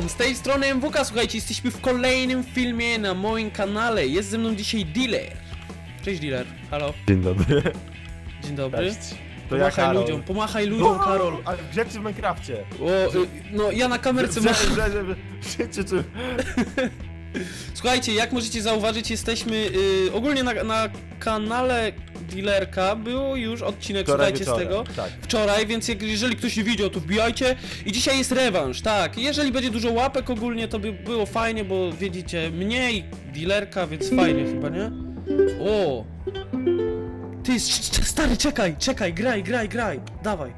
Z tej strony MWK, słuchajcie, jesteśmy w kolejnym filmie na moim kanale. Jest ze mną dzisiaj dealer. Cześć dealer, halo, Dzień dobry. dzień dobry. Cześć. To ja Pomachaj Karol. ludziom, pomachaj ludziom, Karol. Ale gdzie czy w Minecrafcie? O, y, no ja na kamerce czy- Słuchajcie, jak możecie zauważyć, jesteśmy y, ogólnie na, na kanale dealerka. Był już odcinek, Wczoraj słuchajcie, z wieczorem, tego. Tak. Wczoraj, więc jak, jeżeli ktoś nie widział, to wbijajcie. I dzisiaj jest rewanż, tak. Jeżeli będzie dużo łapek ogólnie, to by było fajnie, bo wiedzicie, mniej dealerka, więc fajnie chyba, nie? O! Ty, stary, czekaj, czekaj, graj, graj, graj, dawaj.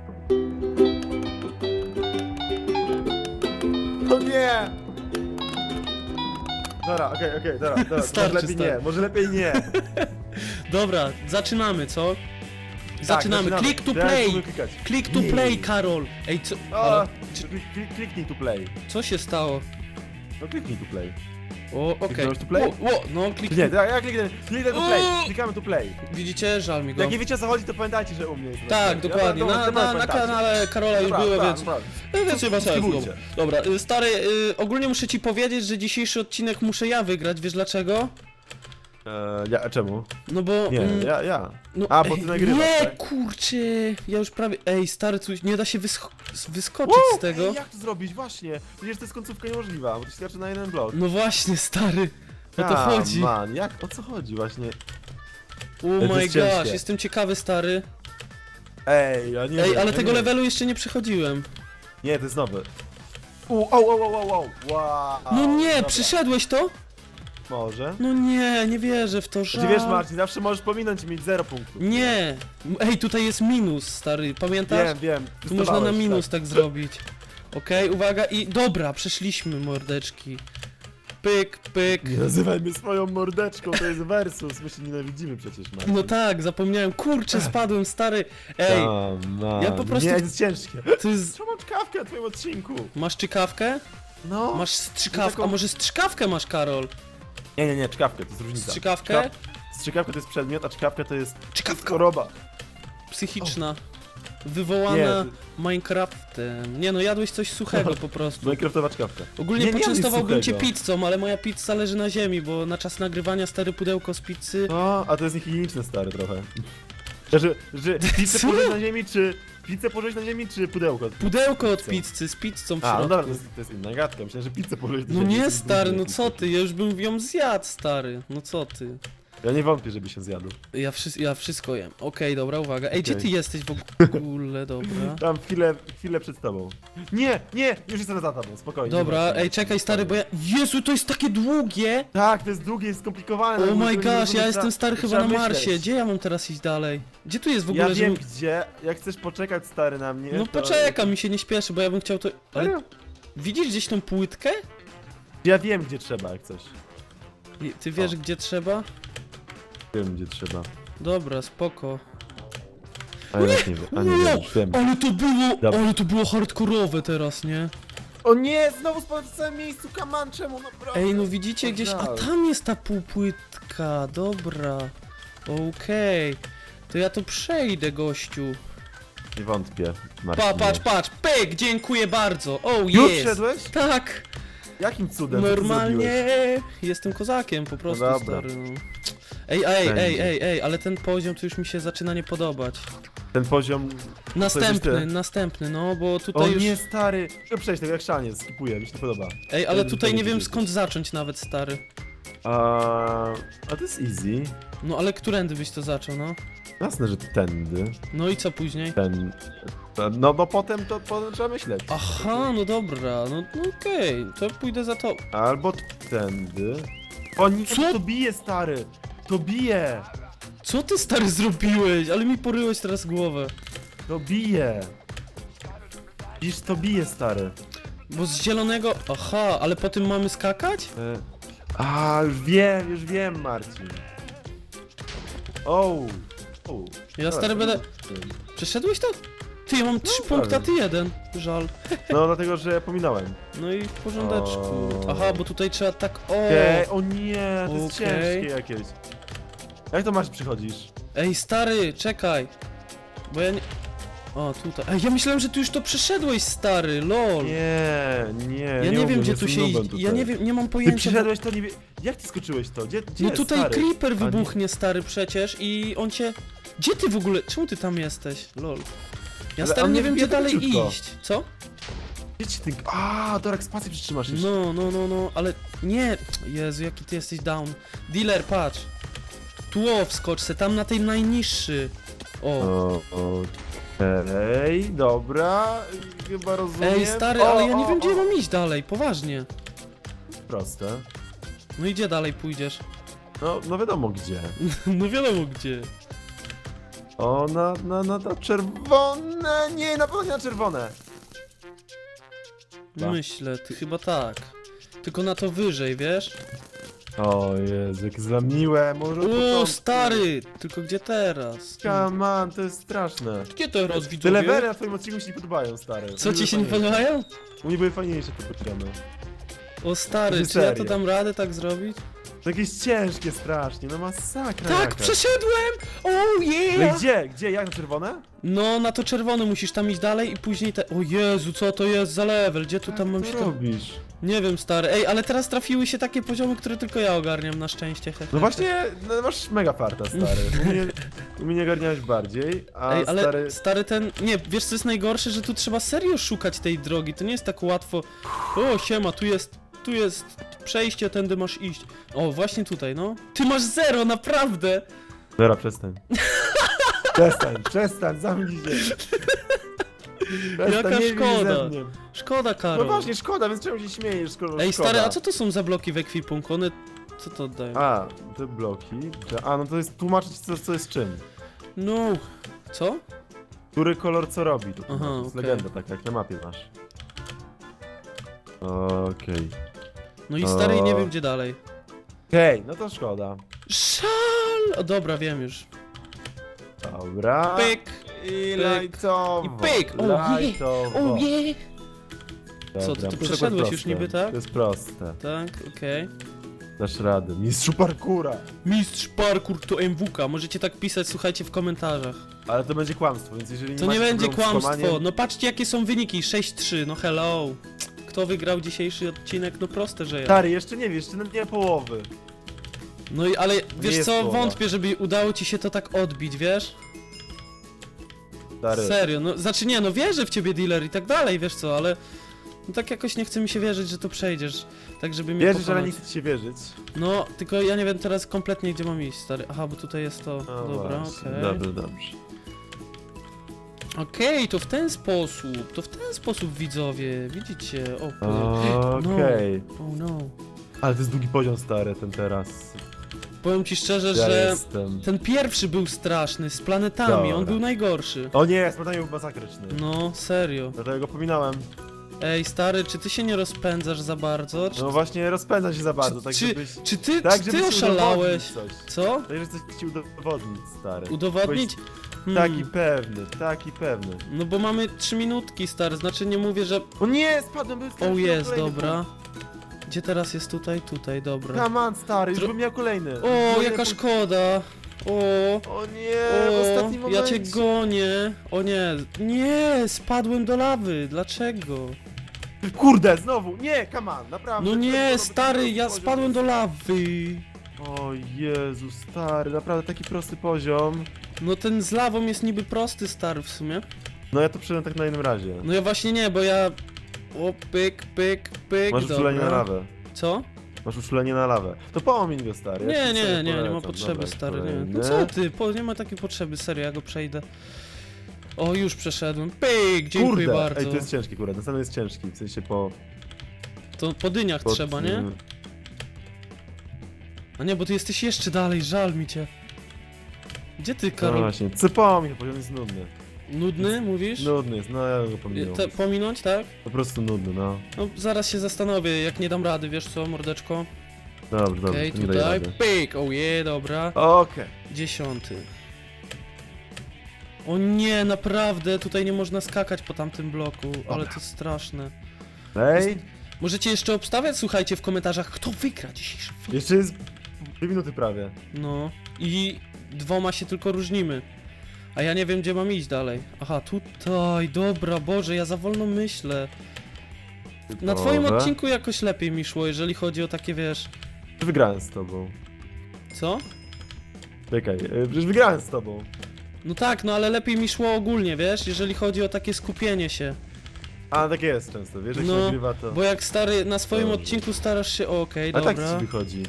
O nie! Dobra, okej, okej, dobra, dobra. Starczy, może lepiej starczy. nie, może lepiej nie. Dobra, zaczynamy, co? Tak, Zaczynamy. Click to play! klikać. Click to Nie. play, Karol! Ej, co? Halo? klik, klik, kliknij to play. Co się stało? No kliknij to play. O, okej. Kliknąłeś to play? O, o, no, kliknij. nie, ja, ja kliknę, kliknę to play, klikamy to play. Widzicie? Żal mi go. Jak nie wiecie o co chodzi, to pamiętajcie, że u mnie jest. Tak, dokładnie. Na, dobra, na, na pamiętacie. kanale Karola już Dobra, było, dobra, więc... dobra. No, Więc chyba tak, Subskrybujcie. dobra. Dobra, y, stary, y, ogólnie muszę ci powiedzieć, że dzisiejszy odcinek muszę ja wygrać, wiesz dlaczego? Eee, ja, czemu? No bo... Nie, mm, ja, ja. no, A, bo ty nagrywasz, Nie, tak? kurczę, ja już prawie... Ej, stary, coś nie da się wysko wyskoczyć z tego. Ej, jak to zrobić? Właśnie. Przecież to jest końcówka niemożliwa, bo to skacze na jeden blok. No właśnie, stary, o to A, chodzi. man, jak, o co chodzi właśnie? Oh to my jest gosh, ciężkie. jestem ciekawy, stary. Ej, ja nie Ej, wiem, ale ja tego nie levelu jeszcze nie przechodziłem. Nie, to jest nowy. U, o, o, o, o, o, wow. No nie, dobra. przeszedłeś to? Może. No nie, nie wierzę w to, Ty że... wiesz, Marcin, zawsze możesz pominąć i mieć 0 punktów. Nie! Ej, tutaj jest minus, stary, pamiętasz? Wiem, wiem. Tu można na minus tak, zrobić. Okej, uwaga i... Dobra, przeszliśmy, mordeczki. Pyk, pyk. Tak. Nie nazywaj mnie swoją mordeczką, to jest versus. My się nienawidzimy przecież, Marcin. No tak, zapomniałem. Kurczę, spadłem, stary. Ej, A, man. ja po prostu- Nie, jest ciężkie. to jest... Czemu czkawkę na twoim odcinku? Masz czykawkę? No. Masz strzykawkę. taką- A może strzykawkę masz, Karol? Nie, nie, nie, czkawkę, to jest różnica. Strzykawkę? Czkaw- Strzykawka to jest przedmiot, a czkawka to jest Czykawka. choroba. Psychiczna. Wywołana Nie, Minecraftem. Nie no, jadłeś coś suchego po prostu. Minecraftowa czkawka. Ogólnie Nie, poczęstowałbym cię pizzą, ale moja pizza leży na ziemi, bo na czas nagrywania stare pudełko z pizzy. No, a to jest niehigieniczne stary trochę. Że, że pizzę położyć na ziemi, czy... Pizzę położyć na ziemi, czy pudełko? Pudełko od pizzy z pizzą w A, no dobra, to jest, to jest inna gadka. Myślałem, że pizzę położyć na No ziemi. nie stary, no co ty, ja już bym ją zjadł, stary. No co ty. Ja nie wątpię, żeby się zjadł. Ja, wszy ja wszystko jem. Okej, dobra, uwaga. Ej, gdzie Okej. ty jesteś w ogóle, dobra. Tam chwilę, chwilę przed tobą. Nie, nie, już jestem za tobą, spokojnie. Dobra, nie ej, czekaj stary, bo ja... Jezu, to jest takie długie! Tak, to jest długie, jest skomplikowane. Oh no, my gosh, ja jestem stary chyba na Marsie. Gdzie ja mam teraz iść dalej? Gdzie tu jest w ogóle, Ja wiem żebym- gdzie, jak chcesz poczekać stary na mnie. No to- poczekam, mi się nie śpieszy, bo ja bym chciał to... Ale Serio? widzisz gdzieś tą płytkę? Ja wiem gdzie trzeba, jak coś. I- Ty wiesz, O. gdzie trzeba? Wiem gdzie trzeba. Dobra, spoko. A ja nie a nie Wow, wiem, wiem. Ale to było, Dobra. ale to było hardkorowe teraz, nie? O nie, znowu spadł w samym miejscu, kaman, czemu naprawdę? Ej, no widzicie gdzieś, a tam jest ta półpłytka, dobra. Okej. To ja to przejdę, gościu. Nie wątpię, Marcin. Pa, patrz, patrz, pyk, dziękuję bardzo. Oh, Już jest. wszedłeś? Tak, Jakim cudem? Ty normalnie jestem kozakiem, po prostu, dobra. stary, no. Ej, ej, ej, ej, ej, ale ten poziom to już mi się zaczyna nie podobać. Ten poziom... Następny, następny, no, bo O tutaj już... nie, stary. Muszę przejść tego jak szalnie, skipuję, mi się to podoba. Ej, ale to tutaj nie wiem będzie skąd zacząć nawet, stary. A, a to jest easy. No, ale którędy byś to zaczął, no? Jasne, że tędy. No i co później? Ten... No bo potem to potem trzeba myśleć. Aha, no dobra, no, no okej, to pójdę za to. Albo tędy. O Co? to bije, stary! To bije! Co ty stary zrobiłeś? Ale mi poryłeś teraz głowę. To bije! Widzisz, to bije, stary. Bo z zielonego... Aha, ale po tym mamy skakać? E... A, już wiem, już wiem, Marcin. O. o. Ja stary będę... Przeszedłeś to? Ty, ja mam trzy prawie. punkty, a ty jeden. Żal. No dlatego, że ja pominąłem. No i w porządeczku. Aha, bo tutaj trzeba tak... O! Okej, o nie, to jest Okej. ciężkie jakieś. Jak to masz przychodzisz? Ej, stary, czekaj. Bo ja nie... O, tutaj. Ej, ja myślałem, że ty już to przeszedłeś, stary, lol. Nie, nie. ja nie, wiem, umiem, gdzie tu się. Ja nie wiem, nie mam Ty pojęcia. przyszedłeś to nie wie... Jak ty skoczyłeś to? Gdzie, gdzie No tutaj stary? creeper nie- wybuchnie, stary, przecież i on cię... Gdzie ty w ogóle... Czemu ty tam jesteś? Lol. Ja stary nie wiem, gdzie dalej iść. Co? Ci ty... A, Dorak, spację przytrzymasz jeszcze. No, no, no, no, ale nie. Jezu, jaki ty jesteś down. Dealer, patrz. Tu o, wskocz se, tam na tej najniższy. O. O, Okej, dobra, chyba rozumiem. Ej, stary, O, ale ja nie o, wiem, gdzie o. mam iść dalej, poważnie. Proste. No i gdzie dalej pójdziesz? No, no wiadomo gdzie. No wiadomo gdzie. O, na, na, na, na czerwone! Nie, na pewno nie na czerwone! Tak. Myślę, ty chyba tak. Tylko na to wyżej, wiesz? O Jezu, jak za miłe, może O, początku. stary! Tylko gdzie teraz? Come on, to jest straszne. Gdzie teraz Te widzowie? levery na twoim odcinku mi się nie podobają, stary. Co ci się nie podobają? U mnie były fajniejsze te poziomy. O stary, czy ja to dam radę tak zrobić? To jakieś ciężkie strasznie, no masakra Tak, przeszedłem! Oh No i yeah! gdzie? Gdzie? Jak na czerwone? No, na to czerwone musisz tam iść dalej i później te... O Jezu, co to jest za level? Gdzie tu tam mam Co się... Tam... robisz? Nie wiem, stary. Ej, ale teraz trafiły się takie poziomy, które tylko ja ogarniam, na szczęście. No właśnie, no masz mega farta, stary. U mnie, u mnie nie ogarniałeś bardziej, a Ej, ale stary... stary ten... Nie, wiesz co jest najgorsze? Że tu trzeba serio szukać tej drogi. To nie jest tak łatwo... O, siema, tu jest... Tu jest przejście, tędy masz iść. O, właśnie tutaj, no. Ty masz zero, naprawdę! Dobra, przestań. przestań, przestań, zamknij się. Przestań, Jaka szkoda. Szkoda, No Karol. właśnie, szkoda, więc czemu się śmiejesz, skoro Ej, szkoda? stary, a co to są za bloki w ekwipunku? One... Co to oddają? A, te bloki. Te, a, no to jest tłumaczyć, co, co jest czym. No... Co? Który kolor co robi. To, Aha, to jest okej. legenda, tak jak na mapie masz. Okej. No i stary, nie wiem gdzie dalej. Okej, no to szkoda. Szal! O dobra, wiem już. Dobra. Pyk! I pyk, lajtowo. i pyk. O, je. Lajtowo. O nie! Dobra, Co, ty tu to przeszedłeś już niby, tak? To jest proste. Tak, okej. Dasz radę. Mistrzu parkura. Mistrz parkour to MWK, możecie tak pisać, słuchajcie w komentarzach. Ale to będzie kłamstwo, więc jeżeli nie To nie będzie kłamstwo, no patrzcie jakie są wyniki, 6-3, no hello. Kto wygrał dzisiejszy odcinek? No proste, że ja. Stary, jeszcze nie wiesz, jeszcze nawet nie połowy. No i ale wiesz jest co, połowa. wątpię, żeby udało ci się to tak odbić, wiesz? Stary. Serio, no znaczy nie, no wierzę w ciebie dealer i tak dalej, wiesz co, ale no tak jakoś nie chce mi się wierzyć, że to przejdziesz, tak żeby mnie Wierzysz, ale pokonać. nie chcę ci się wierzyć. No, tylko ja nie wiem teraz kompletnie gdzie mam iść, stary. Aha, bo tutaj jest to. No Dobra, okej. Dobrze, dobrze. Okej, to w ten sposób, to w ten sposób widzowie, widzicie, o. Okej. Oh no. Ale to jest długi poziom, stary, ten teraz. Powiem ci szczerze, Ja że jestem. ten pierwszy był straszny, z planetami, on Dobra. był najgorszy. O nie, spadanie był masakryczny. No, serio. Dlatego go pominąłem. Ej, stary, czy ty się nie rozpędzasz za bardzo? Czy, No właśnie, rozpędza się za bardzo, czy, tak czy, żebyś... czy ty, Tak, czy ty oszalałeś? coś. Co? Tak, że coś ci udowodnić, stary. Udowodnić? Hmm. Taki pewny, taki pewny. No bo mamy trzy minutki, stary, znaczy nie mówię, że... O nie, spadłem, był O, jest, dobra. Gdzie teraz jest tutaj? Tutaj, dobra. Come on, stary, już bym miał kolejny. O, jaka punkt. szkoda! O, O nie, o, ostatnim ja momencie. cię gonię! O nie, nie, spadłem do lawy, dlaczego? Kurde, znowu, nie, come on, naprawdę. No nie, stary, ja spadłem do lawy! O Jezu, stary, naprawdę taki prosty poziom. No ten z lawą jest niby prosty, stary, w sumie. No ja to przyszedłem tak na innym razie. No ja właśnie nie, bo ja... O, pyk, pyk, pyk, Masz uczulenie na dobra. lawę. Co? Masz uczulenie na lawę. To pomiń go, stary. ja Nie, ci nie, sobie nie, nie ma potrzeby, Dobra, stary, nie. No co ty, po, nie ma takiej potrzeby, serio, ja go przejdę. O, już przeszedłem. Pyk, dziękuję Kurde, bardzo. ej, to jest ciężki, kurde, następny jest ciężki, w sensie po... To po dyniach po trzeba, nie? A nie, bo ty jesteś jeszcze dalej, żal mi cię. Gdzie ty, No Karol? właśnie, cypomi, ten poziom jest nudny. Nudny, mówisz? Nudny jest, no ja go pominąłem. Te, pominąć, tak? Po prostu nudny, no. No, zaraz się zastanowię, jak nie dam rady, wiesz co, mordeczko? Dobrze, dobrze, Okej, to nie tutaj, rady. pyk, yeah, dobra. Okej. Dziesiąty. O nie, naprawdę, tutaj nie można skakać po tamtym bloku, ale to straszne. Ej, Możecie jeszcze obstawiać, słuchajcie, w komentarzach, kto wygra dzisiejszy film. jeszcze jest dwie minuty prawie. No, i dwoma się tylko różnimy. A ja nie wiem, gdzie mam iść dalej. Aha, tutaj, dobra, Boże, ja za wolno myślę. Na twoim Dobra. odcinku jakoś lepiej mi szło, jeżeli chodzi o takie, wiesz... Wygrałem z tobą. Co? Czekaj, e, przecież wygrałem z tobą. No tak, no ale lepiej mi szło ogólnie, wiesz, jeżeli chodzi o takie skupienie się. A, tak jest często, wiesz, jak No, się nagrywa to... Bo jak stary, na swoim Dobrze. odcinku starasz się... o, Okej, A tak dobra. ci wychodzi.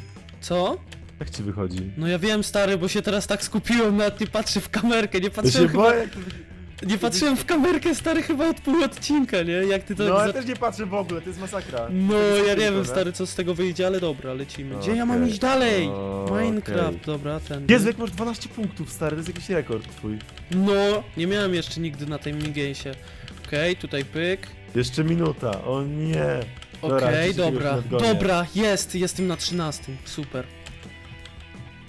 Co? Jak ci wychodzi? No ja wiem, stary, bo się teraz tak skupiłem, nawet nie patrzę w kamerkę, nie Ja patrzyłem się chyba... boję. Nie patrzyłem w kamerkę, stary, chyba od pół odcinka, nie? Jak ty to... No, ja za- też nie patrzę w ogóle, to jest masakra. No, jest ja nie wiem, stary, co z tego wyjdzie, ale dobra, lecimy. Gdzie ja mam iść dalej? Okej. Minecraft, dobra, ten. Jezu, jak masz 12 punktów, stary, to jest jakiś rekord twój. No, nie miałem jeszcze nigdy na tej minigamesie. Okej, tutaj pyk. Jeszcze minuta, o nie. Okej, dobra, dobra, jest, jestem na 13, super.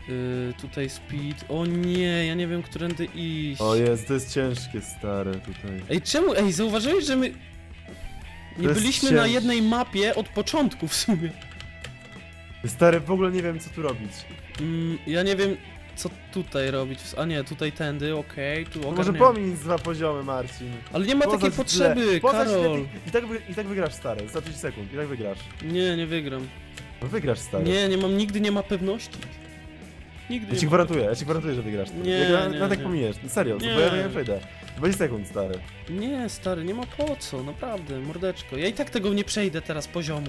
Yy, tutaj speed, o nie, ja nie wiem, którędy iść. O jest, to jest ciężkie, stare tutaj. Ej, czemu, ej, zauważyłeś, że my... Nie jest byliśmy na jednej mapie od początku w sumie. Stary, w ogóle nie wiem, co tu robić. Mm, ja nie wiem, co tutaj robić. A nie, tutaj tędy, okej, tu No może pomiń dwa poziomy, Marcin. Ale nie ma Poza takiej potrzeby, Poza Karol. I tak, I tak wygrasz, stary, za 30 sekund, i tak wygrasz. Nie, nie wygram. No wygrasz, stary. Nie, nie mam, nigdy nie ma pewności. Nigdy Ja ci gwarantuję, ja ci gwarantuję, że wygrasz. Nie, ja gra, nie, na tak nie. pominiesz, no serio, Nie. bo ja nie przejdę. 20 sekund, stary. Nie, stary, nie ma po co, naprawdę, mordeczko. Ja i tak tego nie przejdę teraz poziomu.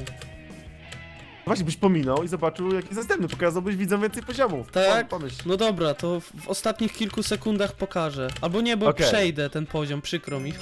Właśnie byś pominął i zobaczył, jaki jest następny, pokazałbyś widzom więcej poziomów. Tak? Pom- Pomyśl. No dobra, to w, w ostatnich kilku sekundach pokażę. Albo nie, bo Okej. przejdę ten poziom, przykro mi.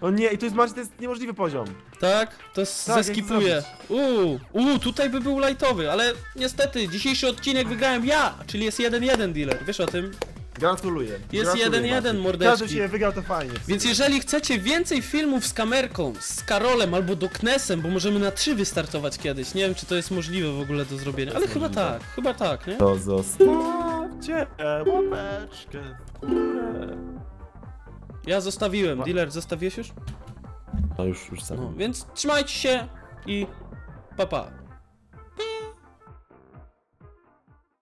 O nie, i to jest, Marcin, to jest niemożliwy poziom. Tak? To s- Tak, jak zeskipuję. Uuu, uuu, tutaj by był lightowy, ale niestety dzisiejszy odcinek wygrałem ja, czyli jest 1-1 dealer, wiesz o tym? Gratuluję. Jest Gratuluję, 1-1, Marcin. mordeczki. Każdy się wygrał, to fajnie. Więc jeżeli chcecie więcej filmów z kamerką, z Karolem albo Doknesem, bo możemy na 3 wystartować kiedyś, nie wiem czy to jest możliwe w ogóle do zrobienia, ale chyba tak, chyba tak, nie? To zostawcie łapeczkę w górę. Ja zostawiłem, dealer, zostawiłeś już? No już, już sam. No, więc trzymajcie się i pa pa.